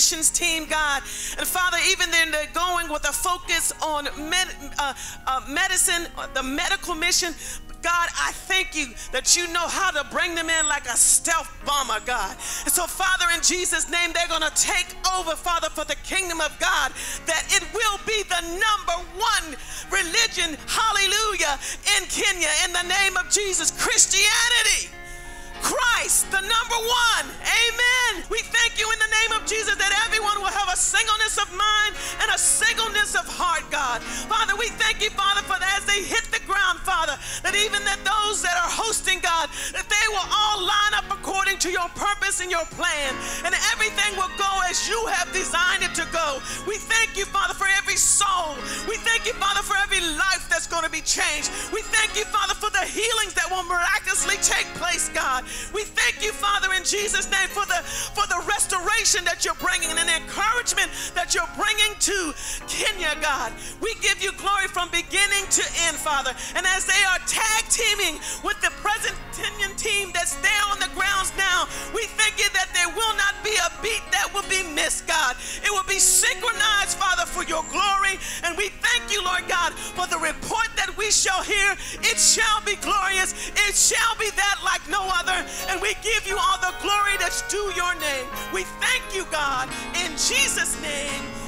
missions team, God. And Father, even then they're going with a focus on med- uh, uh, medicine, uh, the medical mission. God, I thank you that you know how to bring them in like a stealth bomber, God. And so, Father, in Jesus' name, they're going to take over, Father, for the kingdom of God, that it will be the number one religion, hallelujah, in Kenya, in the name of Jesus, Christianity. Christ, the number one. Amen. We thank you in the name of Jesus that everyone will have a singleness of mind and a singleness of heart, God. Father, we thank you, Father, for that as they hit the ground, Father, that even that those that are hosting, God, that they will all line up according to your purpose and your plan, and everything will go as you have designed it to go. We thank you, Father, for every soul. We thank you, Father, for every life that's going to be changed. We thank you, Father, for the healings that will miraculously take place, God. We thank you, in Jesus' name for the for the restoration that you're bringing and the encouragement that you're bringing to Kenya, God. We give you glory from beginning to end, Father. And as they are tag teaming with the present Kenyan team that's there on the grounds now, we thank you that there will not be a beat that will be missed, God. It will be synchronized, Father, for your glory. And we thank you, Lord God, for the report that we shall hear. It shall be glorious. It shall due your name. We thank you, God, in Jesus' name.